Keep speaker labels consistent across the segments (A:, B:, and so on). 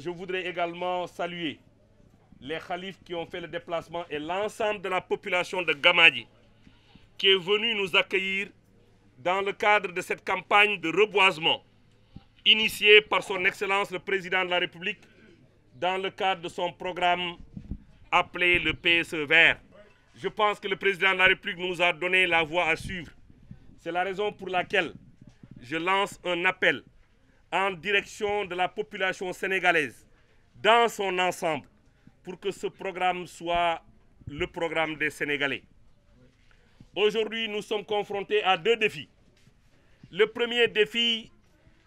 A: je voudrais également saluer les khalifs qui ont fait le déplacement et l'ensemble de la population de Gamadji qui est venue nous accueillir dans le cadre de cette campagne de reboisement initiée par son Excellence le Président de la République dans le cadre de son programme appelé le PSE Vert. Je pense que le Président de la République nous a donné la voie à suivre. C'est la raison pour laquelle je lance un appel en direction de la population sénégalaise dans son ensemble pour que ce programme soit le programme des Sénégalais. Aujourd'hui, nous sommes confrontés à deux défis. Le premier défi,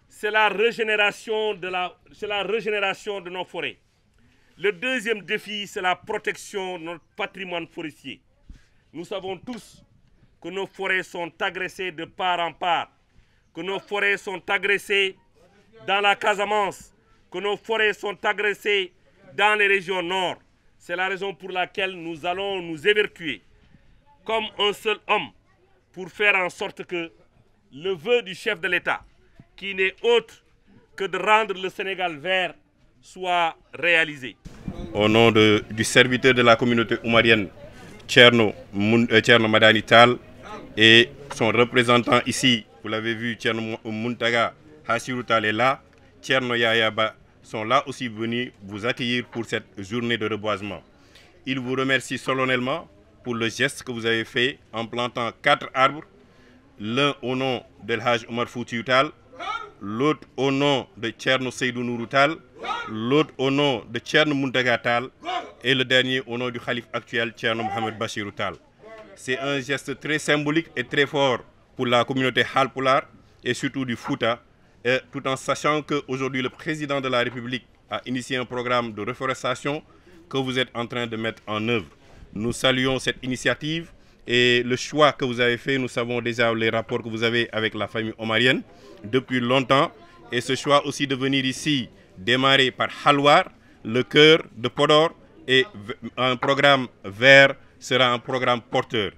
A: c'est la, régénération de la, la régénération de nos forêts. Le deuxième défi, c'est la protection de notre patrimoine forestier. Nous savons tous que nos forêts sont agressées de part en part, que nos forêts sont agressées dans la Casamance, que nos forêts sont agressées dans les régions nord. C'est la raison pour laquelle nous allons nous évertuer comme un seul homme pour faire en sorte que le vœu du chef de l'État, qui n'est autre que de rendre le Sénégal vert, soit réalisé.
B: Au nom du serviteur de la communauté oumarienne, Tcherno, Tcherno Madani Tal, et son représentant ici, vous l'avez vu, Tcherno Muntaga Hasirutal est là, Tcherno Yayaba sont là aussi venus vous accueillir pour cette journée de reboisement. Ils vous remercient solennellement pour le geste que vous avez fait en plantant quatre arbres, l'un au nom de Haj Omar Foutiutal, l'autre au nom de Tcherno Seydou Nouroutal, l'autre au nom de Tcherno Muntagatal et le dernier au nom du calife actuel Tcherno Mohamed Bachiroutal. C'est un geste très symbolique et très fort pour la communauté Halpolar et surtout du Fouta, et tout en sachant qu'aujourd'hui le président de la République a initié un programme de reforestation que vous êtes en train de mettre en œuvre. Nous saluons cette initiative et le choix que vous avez fait. Nous savons déjà les rapports que vous avez avec la famille omarienne depuis longtemps. Et ce choix aussi de venir ici démarrer par Halwar, le cœur de Podor, et un programme vert sera un programme porteur.